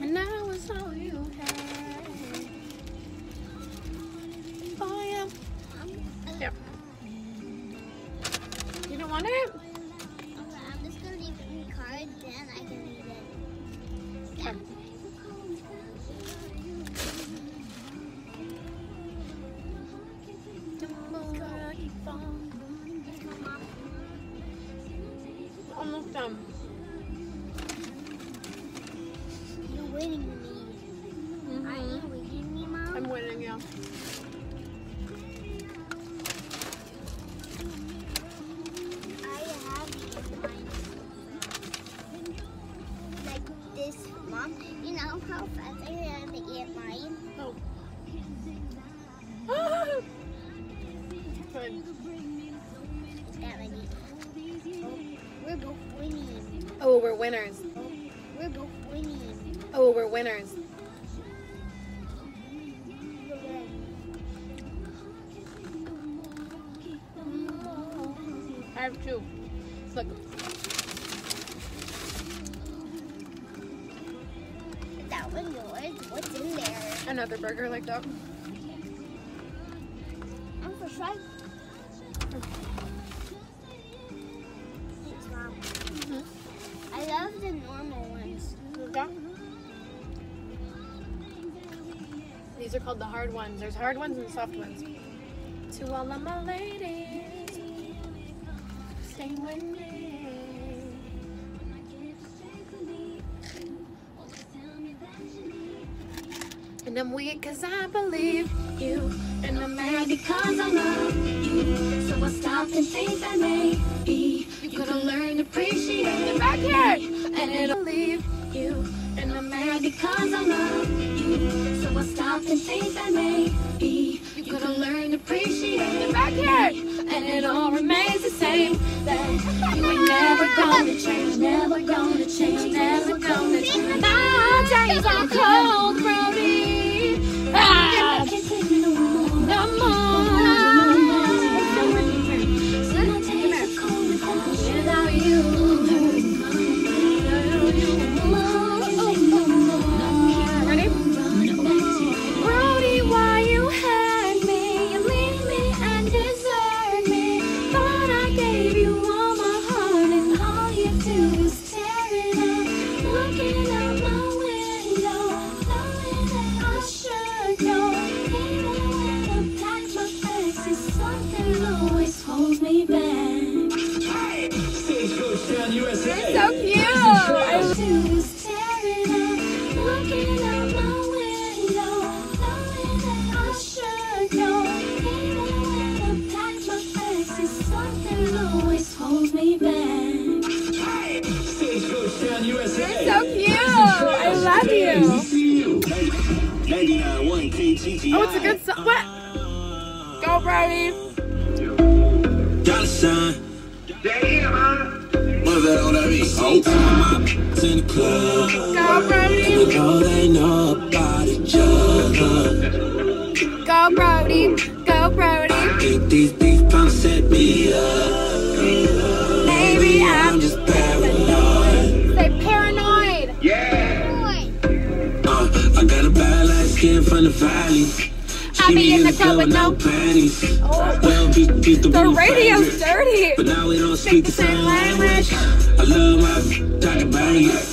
And that was all you had. Oh yeah. Yeah. You don't want it? I'm just gonna leave it in the car, then I can eat it. Okay. Almost done. You're waiting for me. Are you waiting me, Mom? I'm winning, yeah. I have mine. Like this, Mom. You know how fast I am to eat mine? Oh. Good. That many. Oh. oh, we're both winning. Oh, we're winners. We're both winning. We're winners. I have two. Look. That one yours. What's in there? Another burger like that. I'm for sure. These are called the hard ones. There's hard ones and soft ones. To all of my ladies, sing with me. And I'm weak cause I believe you. And I'm mad because I love you. So I stop and think that maybe you have learned to appreciate it back here. And it'll leave you. And I'm mad because I love you. So I stop and think that maybe you have learned to appreciate it back here. And it all remains the same. That you ain't never gonna change, never gonna change, never gonna change. My days are cold, Looking out my love you. CCU. 99.1 KTTI. Oh, it's a good song. What? Go, Brody. Dollar sign. Damn, huh? Move it on that beat. Oh, in the club. Go, Brody. We know they know about each other. Go, Brody. Go, Brody. Skin from the valley. I be in the club with no panties. Oh. Well, be, be the, The radio's favorite. dirty. But now we don't speak the same language. I love my talk about it.